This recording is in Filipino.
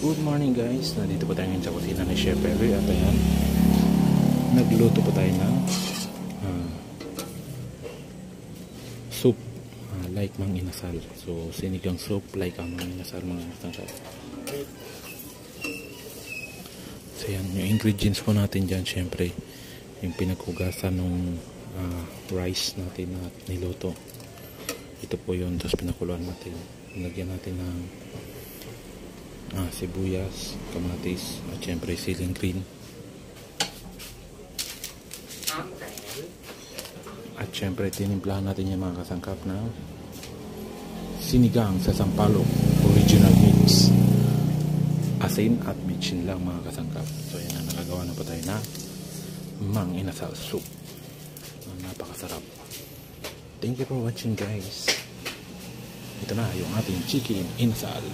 Good morning guys, nandito po tayo sa kusina ni Chef Perry at ayan, nagluto po tayo ng ah, soup ah, like mang inasal. So sinigang soup like ang mang inasal mga inasal. So yan, yung ingredients po natin dyan syempre yung pinaghugasan ng rice natin na niluto. Ito po yun, tapos pinakuluan natin. Lagyan natin ng ah, sibuyas, kamatis, at syempre siling green. At syempre tinimplahan natin yung mga kasangkap na sinigang sa Sampalo original mix. Asin at bitchin lang mga kasangkap. So yan na nagagawa na po tayo na mang inasal soup. Ang napakasarap. Thank you for watching guys. Ito na yung ating chicken inasal.